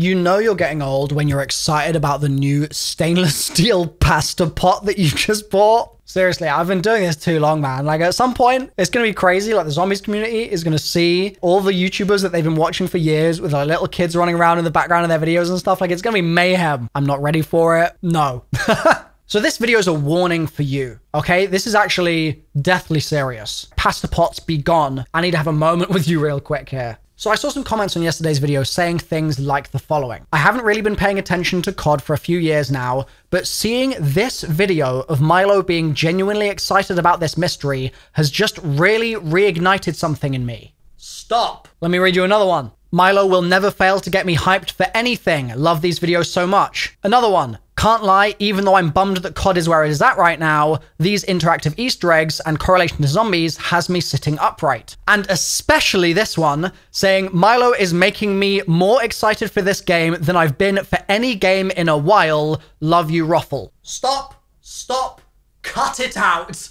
You know you're getting old when you're excited about the new stainless steel pasta pot that you just bought. Seriously, I've been doing this too long, man. Like at some point, it's gonna be crazy. Like the zombies community is gonna see all the YouTubers that they've been watching for years with their little kids running around in the background of their videos and stuff. Like it's gonna be mayhem. I'm not ready for it. No. So this video is a warning for you, okay? This is actually deathly serious. Pasta pots, be gone. I need to have a moment with you real quick here. So I saw some comments on yesterday's video saying things like the following. I haven't really been paying attention to COD for a few years now, but seeing this video of Milo being genuinely excited about this mystery has just really reignited something in me. Stop. Let me read you another one. Milo will never fail to get me hyped for anything. Love these videos so much. Another one. Can't lie, even though I'm bummed that COD is where it is at right now, these interactive Easter eggs and correlation to zombies has me sitting upright. And especially this one, saying Milo is making me more excited for this game than I've been for any game in a while. Love you, Ruffle. Stop, stop, cut it out.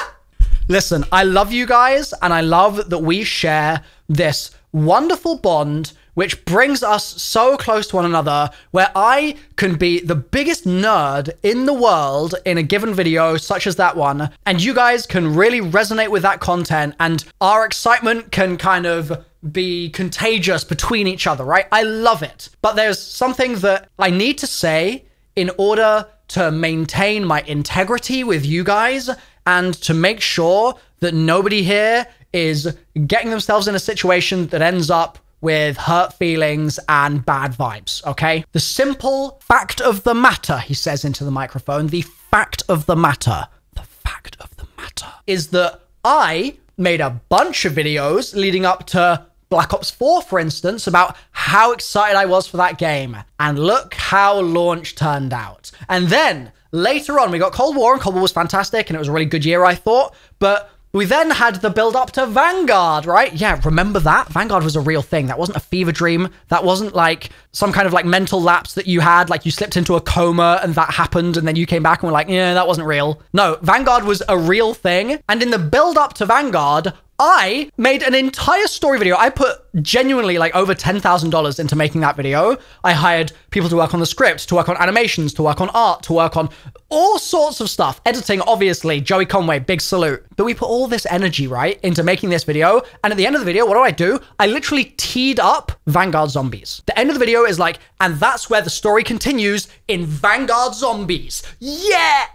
Listen, I love you guys, and I love that we share this wonderful bond which brings us so close to one another where I can be the biggest nerd in the world in a given video, such as that one, and you guys can really resonate with that content, and our excitement can kind of be contagious between each other, right? I love it. But there's something that I need to say in order to maintain my integrity with you guys and to make sure that nobody here is getting themselves in a situation that ends up with hurt feelings and bad vibes, okay? The simple fact of the matter, he says into the microphone, the fact of the matter, the fact of the matter is that I made a bunch of videos leading up to Black Ops 4, for instance, about how excited I was for that game. And look how launch turned out. And then later on, we got Cold War, and Cold War was fantastic, and it was a really good year, I thought. But we then had the build up to Vanguard, right? Yeah, remember that? Vanguard was a real thing. That wasn't a fever dream. That wasn't like some kind of like mental lapse that you had, like you slipped into a coma and that happened and then you came back and were like, yeah, that wasn't real. No, Vanguard was a real thing. And in the build up to Vanguard, I made an entire story video. I put genuinely like over $10,000 into making that video. I hired people to work on the script, to work on animations, to work on art, to work on all sorts of stuff. Editing, obviously, Joey Conway, big salute. But we put all this energy, right, into making this video. And at the end of the video, what do I do? I literally teed up Vanguard Zombies. The end of the video is like, and that's where the story continues in Vanguard Zombies. Yeah!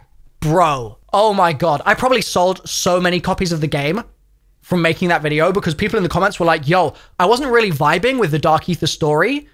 Bro, oh my god. I probably sold so many copies of the game from making that video because people in the comments were like, yo, I wasn't really vibing with the Dark Ether story,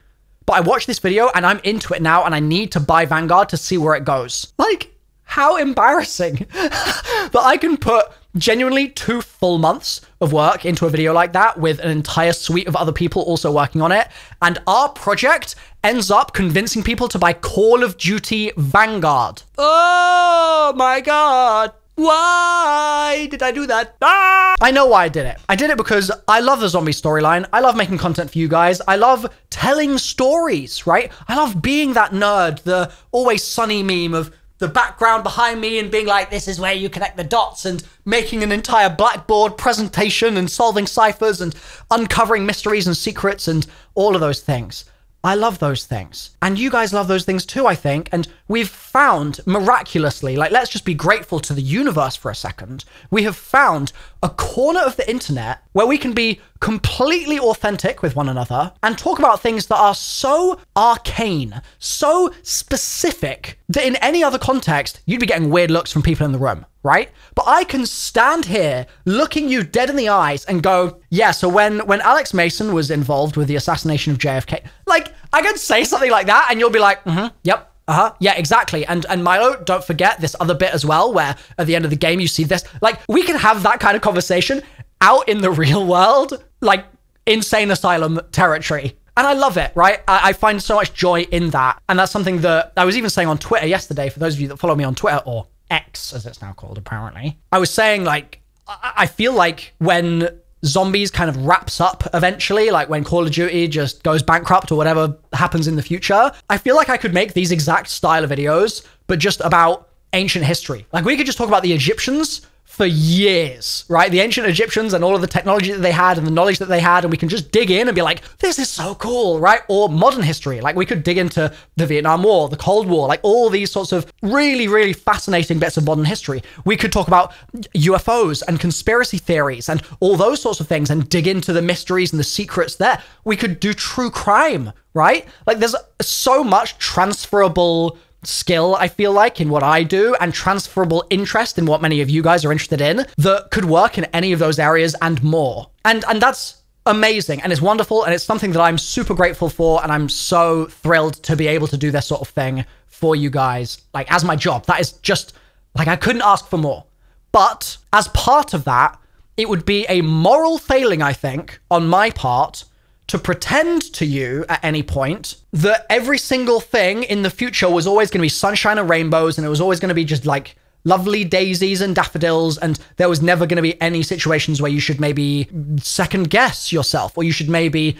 but I watched this video and I'm into it now and I need to buy Vanguard to see where it goes. Like, how embarrassing that I can put genuinely two full months of work into a video like that with an entire suite of other people also working on it. And our project ends up convincing people to buy Call of Duty Vanguard. Oh my God. Why did I do that? Ah! I know why I did it. I did it because I love the zombie storyline. I love making content for you guys. I love telling stories, right? I love being that nerd, the always sunny meme of the background behind me and being like, this is where you connect the dots and making an entire blackboard presentation and solving ciphers and uncovering mysteries and secrets and all of those things. I love those things. And you guys love those things too, I think. And we've found miraculously, like, let's just be grateful to the universe for a second. We have found a corner of the internet where we can be completely authentic with one another and talk about things that are so arcane, so specific that in any other context, you'd be getting weird looks from people in the room right? But I can stand here looking you dead in the eyes and go, yeah, so when when Alex Mason was involved with the assassination of JFK, like I can say something like that and you'll be like, mm-hmm, yep, uh-huh. Yeah, exactly. And and Milo, don't forget this other bit as well, where at the end of the game you see this. Like, we can have that kind of conversation out in the real world, like insane asylum territory. And I love it, right? I, I, find so much joy in that. And that's something that I was even saying on Twitter yesterday, for those of you that follow me on Twitter or X, as it's now called, apparently. I was saying, like, I feel like when zombies kind of wraps up eventually, like when Call of Duty just goes bankrupt or whatever happens in the future, I feel like I could make these exact style of videos, but just about ancient history. Like, we could just talk about the Egyptians for years, right? The ancient Egyptians and all of the technology that they had and the knowledge that they had, and we can just dig in and be like, this is so cool, right? Or modern history, like we could dig into the Vietnam War, the Cold War, like all these sorts of really, really fascinating bits of modern history. We could talk about UFOs and conspiracy theories and all those sorts of things and dig into the mysteries and the secrets there. We could do true crime, right? Like there's so much transferable skill, I feel like, in what I do and transferable interest in what many of you guys are interested in that could work in any of those areas and more. And and that's amazing and it's wonderful and it's something that I'm super grateful for and I'm so thrilled to be able to do this sort of thing for you guys like as my job. That is just like I couldn't ask for more. But as part of that, it would be a moral failing, I think, on my part to pretend to you at any point that every single thing in the future was always going to be sunshine and rainbows and it was always going to be just like lovely daisies and daffodils, and there was never going to be any situations where you should maybe second guess yourself, or you should maybe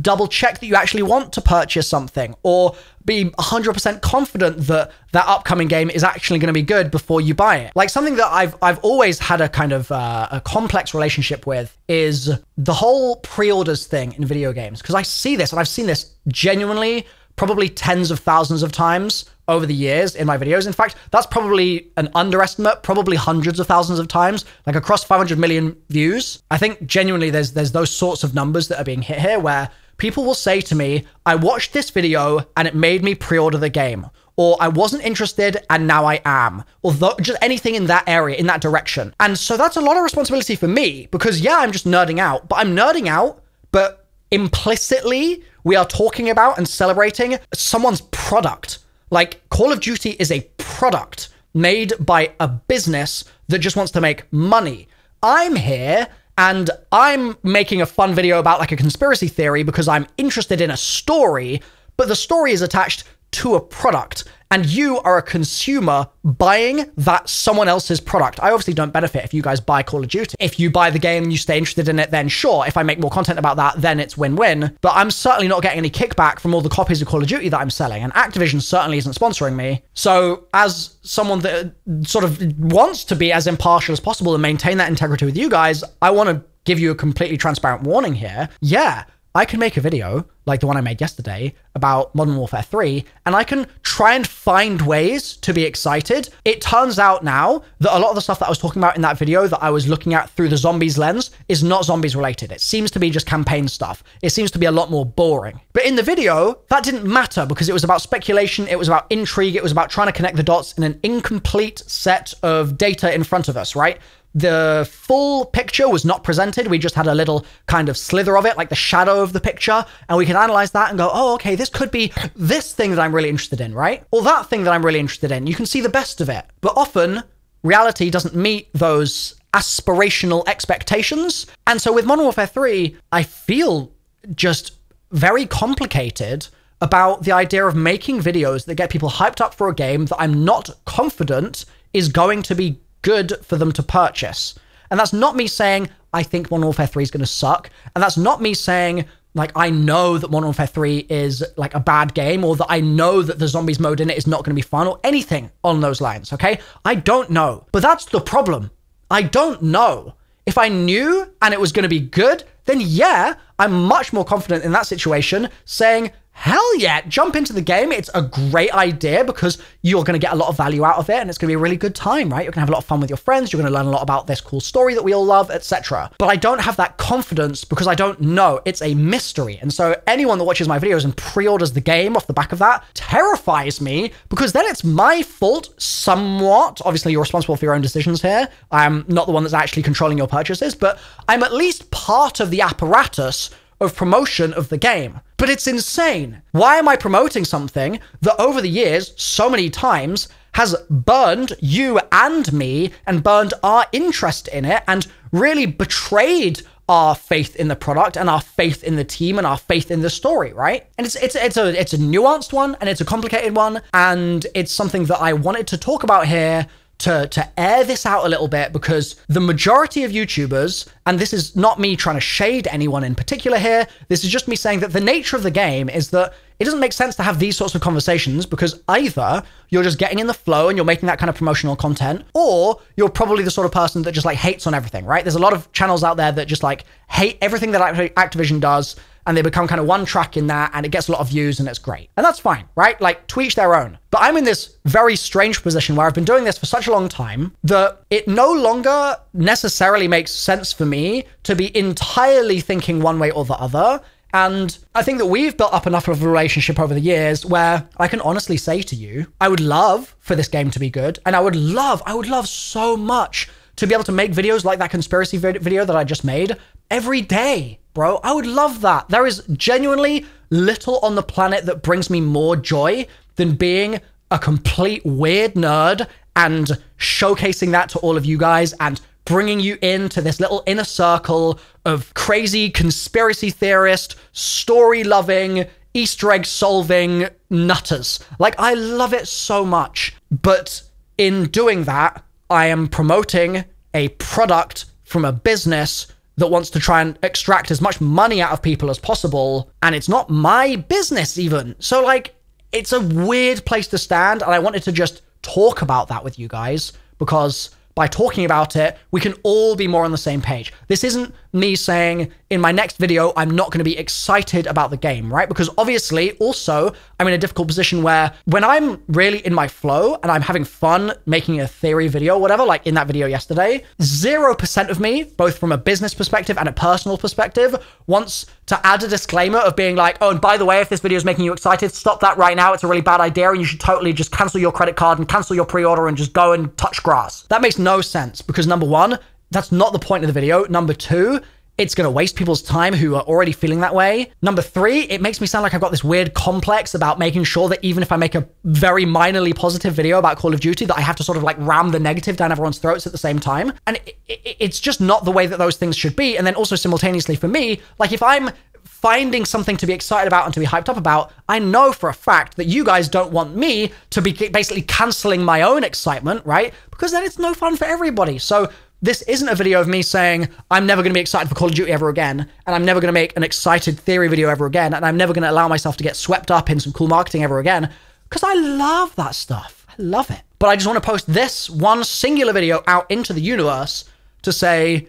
double check that you actually want to purchase something, or be 100% confident that that upcoming game is actually going to be good before you buy it. Like something that I've I've always had a kind of uh, a complex relationship with is the whole pre-orders thing in video games because I see this and I've seen this genuinely probably tens of thousands of times over the years in my videos. In fact, that's probably an underestimate, probably hundreds of thousands of times, like across 500 million views. I think genuinely there's there's those sorts of numbers that are being hit here where people will say to me, "I watched this video and it made me pre-order the game." Or I wasn't interested and now I am, or th- just anything in that area, in that direction. And so that's a lot of responsibility for me because, yeah, I'm just nerding out, but I'm nerding out, but implicitly, we are talking about and celebrating someone's product. Like Call of Duty is a product made by a business that just wants to make money. I'm here and I'm making a fun video about like a conspiracy theory because I'm interested in a story, but the story is attached to a product and you are a consumer buying that someone else's product. I obviously don't benefit if you guys buy Call of Duty. If you buy the game and you stay interested in it, then sure. If I make more content about that, then it's win-win. But I'm certainly not getting any kickback from all the copies of Call of Duty that I'm selling, and Activision certainly isn't sponsoring me. So as someone that uh, sort of wants to be as impartial as possible and maintain that integrity with you guys, I want to give you a completely transparent warning here. Yeah, I can make a video like the one I made yesterday about Modern Warfare 3, and I can try and find ways to be excited. It turns out now that a lot of the stuff that I was talking about in that video that I was looking at through the zombies lens is not zombies related. It seems to be just campaign stuff. It seems to be a lot more boring. But in the video, that didn't matter because it was about speculation, it was about intrigue, it was about trying to connect the dots in an incomplete set of data in front of us, right? the full picture was not presented. We just had a little kind of slither of it, like the shadow of the picture. And we can analyze that and go, oh, okay, this could be this thing that I'm really interested in, right? Or that thing that I'm really interested in. You can see the best of it. But often, reality doesn't meet those aspirational expectations. And so with Modern Warfare 3, I feel just very complicated about the idea of making videos that get people hyped up for a game that I'm not confident is going to be good for them to purchase. And that's not me saying I think Modern Warfare 3 is going to suck. And that's not me saying like I know that Modern Warfare 3 is like a bad game or that I know that the zombies mode in it is not going to be fun or anything on those lines, okay? I don't know. But that's the problem. I don't know. If I knew and it was going to be good, then yeah, I'm much more confident in that situation saying, Hell yeah, jump into the game. It's a great idea because you're going to get a lot of value out of it and it's going to be a really good time, right? You're going to have a lot of fun with your friends. You're going to learn a lot about this cool story that we all love, etc. But I don't have that confidence because I don't know. It's a mystery. And so anyone that watches my videos and pre-orders the game off the back of that terrifies me because then it's my fault somewhat. Obviously, you're responsible for your own decisions here. I'm not the one that's actually controlling your purchases, but I'm at least part of the apparatus of promotion of the game. But it's insane. Why am I promoting something that over the years, so many times, has burned you and me and burned our interest in it and really betrayed our faith in the product and our faith in the team and our faith in the story, right? And it's it's it's a it's a nuanced one and it's a complicated one and it's something that I wanted to talk about here to, to air this out a little bit because the majority of YouTubers, and this is not me trying to shade anyone in particular here, this is just me saying that the nature of the game is that it doesn't make sense to have these sorts of conversations because either you're just getting in the flow and you're making that kind of promotional content, or you're probably the sort of person that just like hates on everything, right? There's a lot of channels out there that just like hate everything that Activision does and they become kind of one track in that and it gets a lot of views and it's great. And that's fine, right? Like each their own. But I'm in this very strange position where I've been doing this for such a long time that it no longer necessarily makes sense for me to be entirely thinking one way or the other. And I think that we've built up enough of a relationship over the years where I can honestly say to you, I would love for this game to be good. And I would love, I would love so much to be able to make videos like that conspiracy video that I just made every day, bro. I would love that. There is genuinely little on the planet that brings me more joy than being a complete weird nerd and showcasing that to all of you guys and bringing you into this little inner circle of crazy conspiracy theorist, story loving, Easter egg solving nutters. Like, I love it so much. But in doing that, I am promoting a product from a business that wants to try and extract as much money out of people as possible. And it's not my business, even. So, like, it's a weird place to stand. And I wanted to just talk about that with you guys because by talking about it, we can all be more on the same page. This isn't me saying in my next video, I'm not going to be excited about the game, right? Because obviously, also, I'm in a difficult position where when I'm really in my flow and I'm having fun making a theory video, or whatever, like in that video yesterday, 0% of me, both from a business perspective and a personal perspective, wants to add a disclaimer of being like, oh, and by the way, if this video is making you excited, stop that right now. It's a really bad idea and you should totally just cancel your credit card and cancel your pre order and just go and touch grass. That makes no sense because number one, that's not the point of the video. Number two, it's going to waste people's time who are already feeling that way. Number three, it makes me sound like I've got this weird complex about making sure that even if I make a very minorly positive video about Call of Duty, that I have to sort of like ram the negative down everyone's throats at the same time. And it, it, it's just not the way that those things should be. And then also simultaneously for me, like if I'm finding something to be excited about and to be hyped up about, I know for a fact that you guys don't want me to be basically canceling my own excitement, right? Because then it's no fun for everybody. So this isn't a video of me saying I'm never going to be excited for Call of Duty ever again, and I'm never going to make an excited theory video ever again, and I'm never going to allow myself to get swept up in some cool marketing ever again, because I love that stuff. I love it. But I just want to post this one singular video out into the universe to say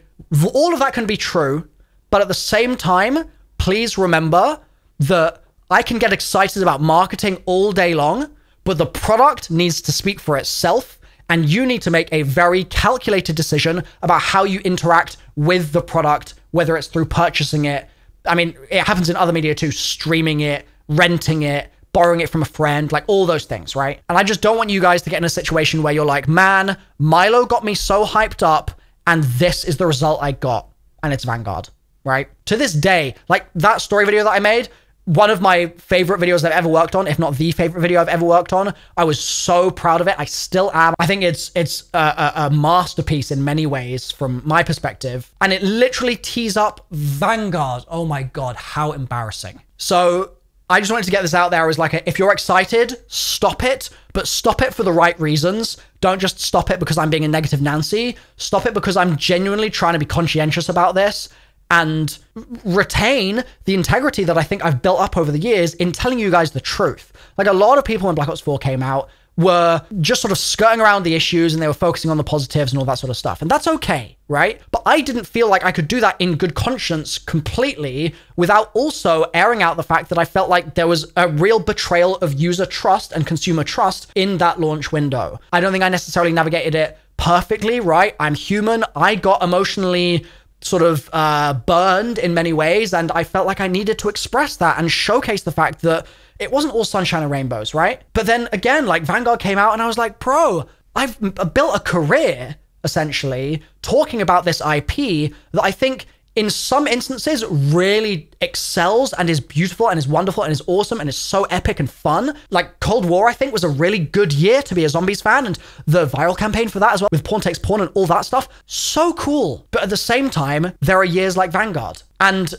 all of that can be true, but at the same time, please remember that I can get excited about marketing all day long, but the product needs to speak for itself and you need to make a very calculated decision about how you interact with the product, whether it's through purchasing it. I mean, it happens in other media too, streaming it, renting it, borrowing it from a friend, like all those things, right? And I just don't want you guys to get in a situation where you're like, man, Milo got me so hyped up, and this is the result I got. And it's Vanguard, right? To this day, like that story video that I made, one of my favorite videos I've ever worked on, if not the favorite video I've ever worked on. I was so proud of it. I still am. I think it's it's a, a, masterpiece in many ways from my perspective, and it literally tees up Vanguard. Oh my god, how embarrassing! So I just wanted to get this out there as like, a, if you're excited, stop it, but stop it for the right reasons. Don't just stop it because I'm being a negative Nancy. Stop it because I'm genuinely trying to be conscientious about this and retain the integrity that I think I've built up over the years in telling you guys the truth. Like a lot of people when Black Ops 4 came out were just sort of skirting around the issues and they were focusing on the positives and all that sort of stuff. And that's okay, right? But I didn't feel like I could do that in good conscience completely without also airing out the fact that I felt like there was a real betrayal of user trust and consumer trust in that launch window. I don't think I necessarily navigated it perfectly, right? I'm human. I got emotionally sort of uh, burned in many ways. And I felt like I needed to express that and showcase the fact that it wasn't all sunshine and rainbows, right? But then again, like Vanguard came out and I was like, bro, I've built a career essentially talking about this IP that I think in some instances really excels and is beautiful and is wonderful and is awesome and is so epic and fun. Like Cold War, I think was a really good year to be a zombies fan and the viral campaign for that as well with Pawn Takes Pawn and all that stuff. So cool. But at the same time, there are years like Vanguard and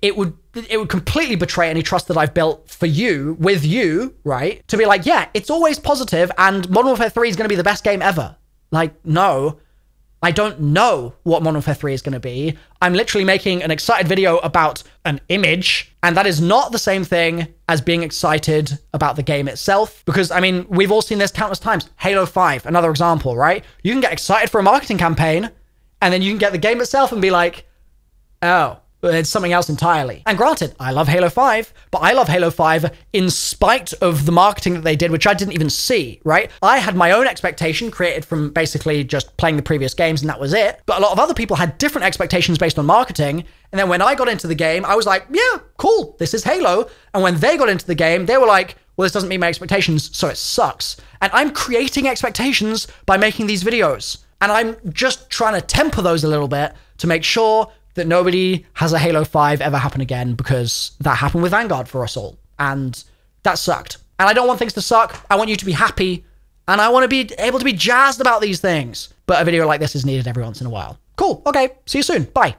it would it would completely betray any trust that I've built for you with you, right? To be like, yeah, it's always positive and Modern Warfare 3 is going to be the best game ever. Like, no, I don't know what Modern Warfare 3 is going to be. I'm literally making an excited video about an image, and that is not the same thing as being excited about the game itself. Because, I mean, we've all seen this countless times. Halo 5, another example, right? You can get excited for a marketing campaign, and then you can get the game itself and be like, oh, it's something else entirely. And granted, I love Halo 5, but I love Halo 5 in spite of the marketing that they did, which I didn't even see, right? I had my own expectation created from basically just playing the previous games and that was it. But a lot of other people had different expectations based on marketing. And then when I got into the game, I was like, yeah, cool, this is Halo. And when they got into the game, they were like, well, this doesn't meet my expectations, so it sucks. And I'm creating expectations by making these videos. And I'm just trying to temper those a little bit to make sure that nobody has a Halo 5 ever happen again because that happened with Vanguard for us all. And that sucked. And I don't want things to suck. I want you to be happy. And I want to be able to be jazzed about these things. But a video like this is needed every once in a while. Cool. Okay. See you soon. Bye.